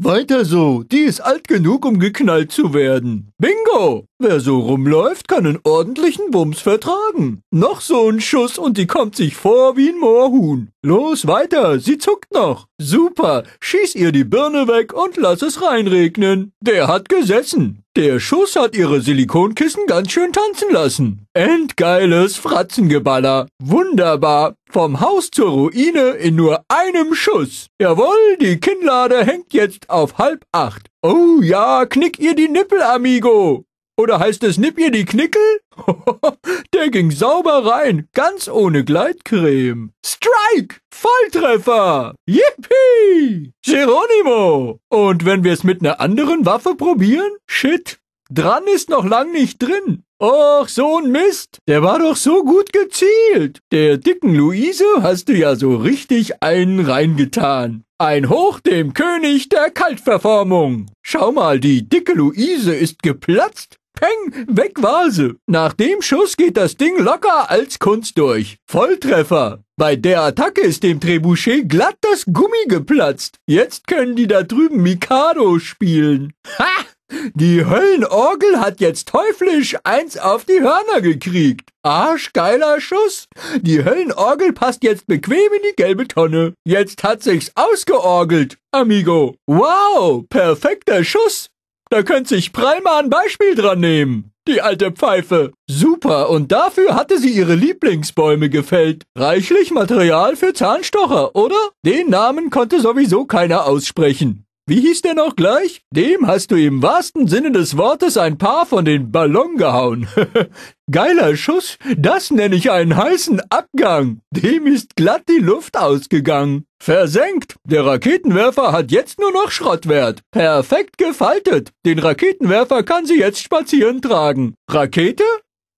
Weiter so, die ist alt genug, um geknallt zu werden. Bingo! Wer so rumläuft, kann einen ordentlichen Bums vertragen. Noch so ein Schuss und die kommt sich vor wie ein Moorhuhn. Los, weiter, sie zuckt noch. Super, schieß ihr die Birne weg und lass es reinregnen. Der hat gesessen. Der Schuss hat ihre Silikonkissen ganz schön tanzen lassen. Endgeiles Fratzengeballer. Wunderbar. Vom Haus zur Ruine in nur einem Schuss. Jawohl, die Kinnlade hängt jetzt auf halb acht. Oh ja, knick ihr die Nippel, Amigo. Oder heißt es Nipp ihr die Knickel? Der ging sauber rein, ganz ohne Gleitcreme. Strike! Volltreffer! Yippie! Geronimo! Und wenn wir es mit einer anderen Waffe probieren? Shit! Dran ist noch lang nicht drin. Och, so ein Mist. Der war doch so gut gezielt. Der dicken Luise hast du ja so richtig einen reingetan. Ein Hoch dem König der Kaltverformung. Schau mal, die dicke Luise ist geplatzt Peng, weg war sie. Nach dem Schuss geht das Ding locker als Kunst durch. Volltreffer. Bei der Attacke ist dem Trebuchet glatt das Gummi geplatzt. Jetzt können die da drüben Mikado spielen. Ha! Die Höllenorgel hat jetzt teuflisch eins auf die Hörner gekriegt. Arschgeiler Schuss. Die Höllenorgel passt jetzt bequem in die gelbe Tonne. Jetzt hat sich's ausgeorgelt, amigo. Wow, perfekter Schuss. Da könnte sich Pralma ein Beispiel dran nehmen. Die alte Pfeife. Super, und dafür hatte sie ihre Lieblingsbäume gefällt. Reichlich Material für Zahnstocher, oder? Den Namen konnte sowieso keiner aussprechen. Wie hieß der noch gleich? Dem hast du im wahrsten Sinne des Wortes ein paar von den Ballon gehauen. Geiler Schuss, das nenne ich einen heißen Abgang. Dem ist glatt die Luft ausgegangen. Versenkt. Der Raketenwerfer hat jetzt nur noch Schrottwert. Perfekt gefaltet. Den Raketenwerfer kann sie jetzt spazieren tragen. Rakete?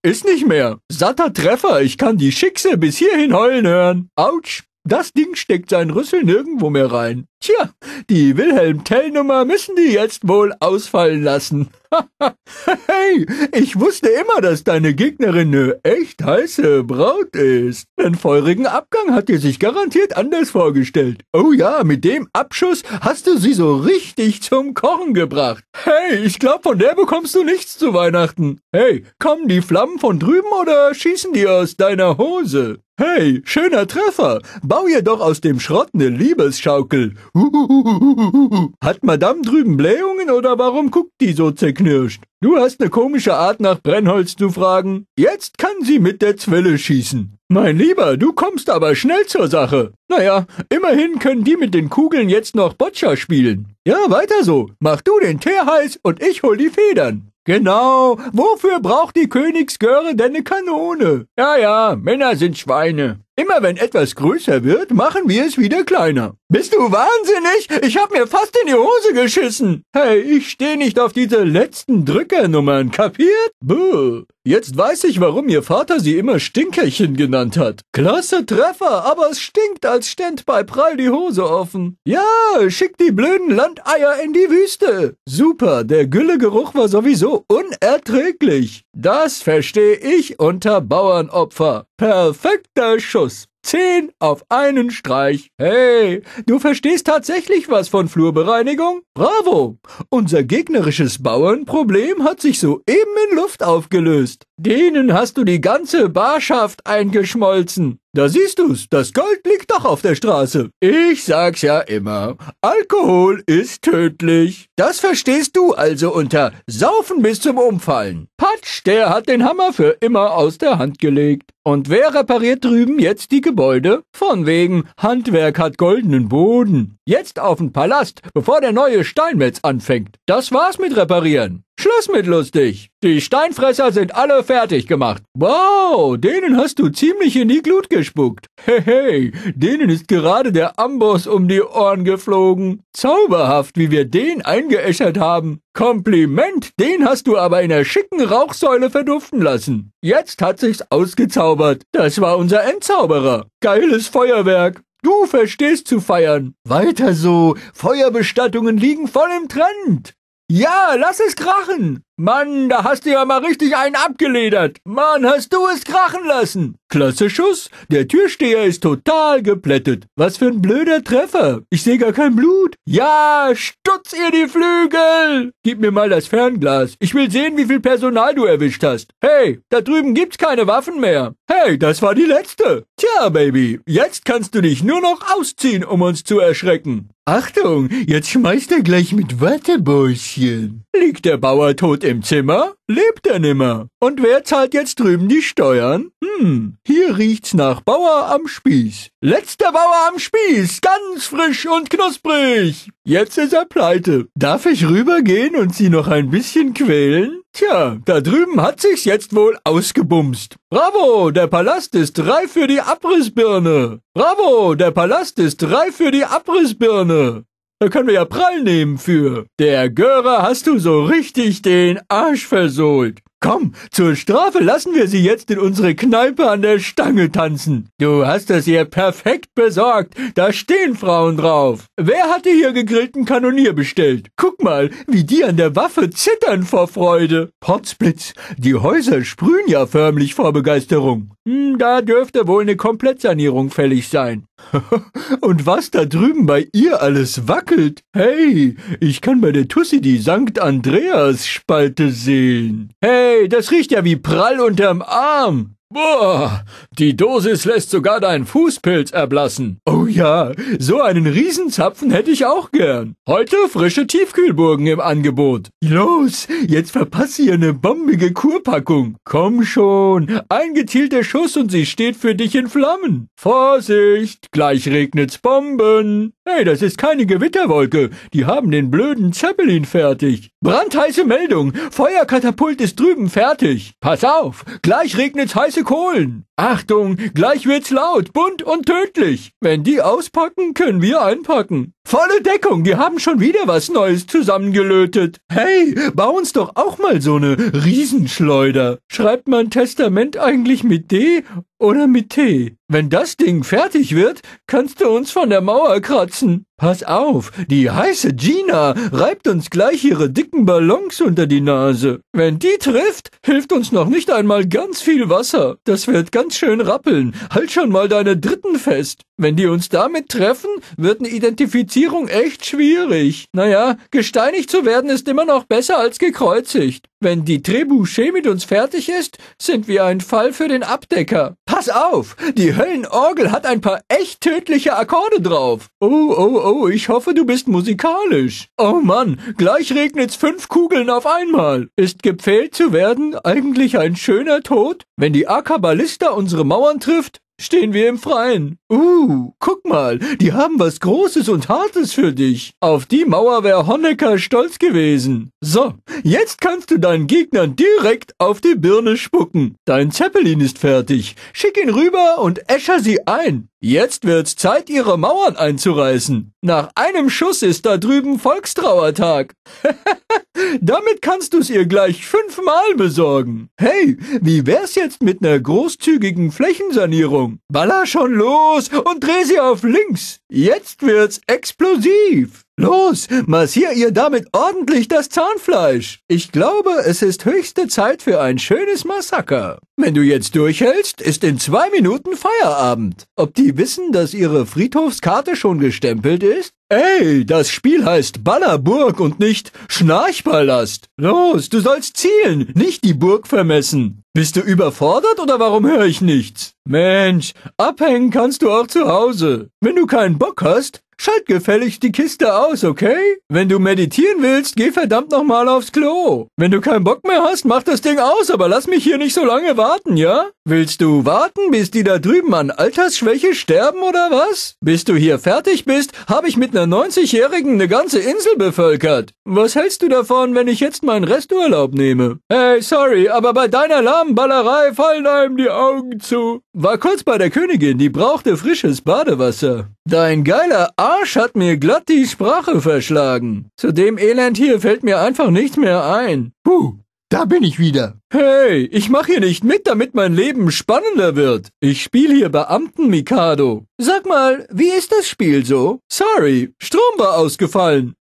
Ist nicht mehr. Satter Treffer, ich kann die Schickse bis hierhin heulen hören. Autsch. Das Ding steckt sein Rüssel nirgendwo mehr rein. Tja, die Wilhelm-Tell-Nummer müssen die jetzt wohl ausfallen lassen. hey, ich wusste immer, dass deine Gegnerin eine echt heiße Braut ist. Den feurigen Abgang hat die sich garantiert anders vorgestellt. Oh ja, mit dem Abschuss hast du sie so richtig zum Kochen gebracht. Hey, ich glaub, von der bekommst du nichts zu Weihnachten. Hey, kommen die Flammen von drüben oder schießen die aus deiner Hose? Hey, schöner Treffer. Bau ihr doch aus dem Schrott ne Liebesschaukel. Hat Madame drüben Blähungen oder warum guckt die so zerknirscht? Du hast ne komische Art nach Brennholz zu fragen. Jetzt kann sie mit der Zwille schießen. Mein Lieber, du kommst aber schnell zur Sache. Naja, immerhin können die mit den Kugeln jetzt noch Boccia spielen. Ja, weiter so. Mach du den Tee heiß und ich hol die Federn. Genau. Wofür braucht die Königsgöre denn eine Kanone? Ja, ja, Männer sind Schweine. Immer wenn etwas größer wird, machen wir es wieder kleiner. Bist du wahnsinnig? Ich hab mir fast in die Hose geschissen. Hey, ich steh nicht auf diese letzten Drückernummern, kapiert? Buh. Jetzt weiß ich, warum ihr Vater sie immer Stinkerchen genannt hat. Klasse Treffer, aber es stinkt, als ständ bei Prall die Hose offen. Ja, schick die blöden Landeier in die Wüste. Super, der Güllegeruch war sowieso unerträglich. Das verstehe ich unter Bauernopfer. Perfekter Schuss. Zehn auf einen Streich. Hey, du verstehst tatsächlich was von Flurbereinigung? Bravo! Unser gegnerisches Bauernproblem hat sich soeben in Luft aufgelöst. Denen hast du die ganze Barschaft eingeschmolzen. Da siehst du's, das Gold liegt doch auf der Straße. Ich sag's ja immer, Alkohol ist tödlich. Das verstehst du also unter Saufen bis zum Umfallen. Patsch, der hat den Hammer für immer aus der Hand gelegt. Und wer repariert drüben jetzt die Gebäude? Von wegen, Handwerk hat goldenen Boden. Jetzt auf den Palast, bevor der neue Steinmetz anfängt. Das war's mit Reparieren. Schluss mit lustig. Die Steinfresser sind alle fertig gemacht. Wow, denen hast du ziemlich in die Glut gespuckt. Hey, hey, denen ist gerade der Amboss um die Ohren geflogen. Zauberhaft, wie wir den eingeäschert haben. Kompliment, den hast du aber in der schicken Rauchsäule verduften lassen. Jetzt hat sich's ausgezaubert. Das war unser Endzauberer. Geiles Feuerwerk. Du verstehst zu feiern. Weiter so. Feuerbestattungen liegen voll im Trend. Ja, lass es krachen. Mann, da hast du ja mal richtig einen abgeledert. Mann, hast du es krachen lassen. Klasse Schuss. Der Türsteher ist total geplättet. Was für ein blöder Treffer. Ich sehe gar kein Blut. Ja, stutz ihr die Flügel. Gib mir mal das Fernglas. Ich will sehen, wie viel Personal du erwischt hast. Hey, da drüben gibt's keine Waffen mehr. Hey, das war die letzte. Tja, Baby, jetzt kannst du dich nur noch ausziehen, um uns zu erschrecken. Achtung, jetzt schmeißt er gleich mit Wattebäuschen. Liegt der Bauer tot im Zimmer? Lebt er nimmer? Und wer zahlt jetzt drüben die Steuern? Hm, hier riecht's nach Bauer am Spieß. Letzter Bauer am Spieß, ganz frisch und knusprig. Jetzt ist er pleite. Darf ich rübergehen und sie noch ein bisschen quälen? Tja, da drüben hat sich's jetzt wohl ausgebumst. Bravo, der Palast ist reif für die Abrissbirne. Bravo, der Palast ist reif für die Abrissbirne. Da können wir ja Prall nehmen für. Der Görer hast du so richtig den Arsch versohlt. Komm, zur Strafe lassen wir sie jetzt in unsere Kneipe an der Stange tanzen. Du hast das hier perfekt besorgt. Da stehen Frauen drauf. Wer hatte hier gegrillten Kanonier bestellt? Guck mal, wie die an der Waffe zittern vor Freude. Potzblitz, die Häuser sprühen ja förmlich vor Begeisterung. Hm, da dürfte wohl eine Komplettsanierung fällig sein. Und was da drüben bei ihr alles wackelt. Hey, ich kann bei der Tussi die Sankt Andreas Spalte sehen. Hey, das riecht ja wie Prall unterm Arm. Boah, die Dosis lässt sogar deinen Fußpilz erblassen. Oh ja, so einen Riesenzapfen hätte ich auch gern. Heute frische Tiefkühlburgen im Angebot. Los, jetzt verpasse ich eine bombige Kurpackung. Komm schon, ein gezielter Schuss und sie steht für dich in Flammen. Vorsicht, gleich regnet's Bomben. Hey, das ist keine Gewitterwolke. Die haben den blöden Zeppelin fertig. Brandheiße Meldung. Feuerkatapult ist drüben fertig. Pass auf, gleich regnet's heiße Kohlen. Achtung, gleich wird's laut, bunt und tödlich. Wenn die auspacken, können wir einpacken. Volle Deckung, die haben schon wieder was Neues zusammengelötet. Hey, bau uns doch auch mal so eine Riesenschleuder. Schreibt man Testament eigentlich mit D oder mit T? Wenn das Ding fertig wird, kannst du uns von der Mauer kratzen. Pass auf, die heiße Gina reibt uns gleich ihre dicken Ballons unter die Nase. Wenn die trifft, hilft uns noch nicht einmal ganz viel Wasser. Das wird ganz schön rappeln. Halt schon mal deine Dritten fest. Wenn die uns damit treffen, wird eine Identifizierung echt schwierig. Naja, gesteinigt zu werden ist immer noch besser als gekreuzigt. Wenn die Trebuchet mit uns fertig ist, sind wir ein Fall für den Abdecker. Pass auf, die Höllenorgel hat ein paar echt tödliche Akkorde drauf. Oh, oh, oh, ich hoffe, du bist musikalisch. Oh Mann, gleich regnet's fünf Kugeln auf einmal. Ist gepfählt zu werden eigentlich ein schöner Tod? Wenn die Akaballista unsere Mauern trifft, stehen wir im Freien. Uh, guck mal, die haben was Großes und Hartes für dich. Auf die Mauer wäre Honecker stolz gewesen. So, jetzt kannst du deinen Gegnern direkt auf die Birne spucken. Dein Zeppelin ist fertig. Schick ihn rüber und äscher sie ein. Jetzt wird's Zeit, ihre Mauern einzureißen. Nach einem Schuss ist da drüben Volkstrauertag. Damit kannst du's ihr gleich fünfmal besorgen. Hey, wie wär's jetzt mit ner großzügigen Flächensanierung? Baller schon los und dreh sie auf links. Jetzt wird's explosiv. Los, massier ihr damit ordentlich das Zahnfleisch. Ich glaube, es ist höchste Zeit für ein schönes Massaker. Wenn du jetzt durchhältst, ist in zwei Minuten Feierabend. Ob die wissen, dass ihre Friedhofskarte schon gestempelt ist? Ey, das Spiel heißt Ballerburg und nicht Schnarchpalast. Los, du sollst zielen, nicht die Burg vermessen. Bist du überfordert oder warum höre ich nichts? Mensch, abhängen kannst du auch zu Hause. Wenn du keinen Bock hast, schalt gefälligst die Kiste aus, okay? Wenn du meditieren willst, geh verdammt nochmal aufs Klo. Wenn du keinen Bock mehr hast, mach das Ding aus, aber lass mich hier nicht so lange warten, ja? Willst du warten, bis die da drüben an Altersschwäche sterben oder was? Bis du hier fertig bist, habe ich mit ner 90-Jährigen eine ganze Insel bevölkert. Was hältst du davon, wenn ich jetzt meinen Resturlaub nehme? Hey, sorry, aber bei deiner lahmen Ballerei fallen einem die Augen zu. War kurz bei der Königin, die brauchte frisches Badewasser. Dein geiler Arsch hat mir glatt die Sprache verschlagen. Zu dem Elend hier fällt mir einfach nichts mehr ein. Puh, da bin ich wieder. Hey, ich mach hier nicht mit, damit mein Leben spannender wird. Ich spiele hier Beamten Mikado. Sag mal, wie ist das Spiel so? Sorry, Strom war ausgefallen.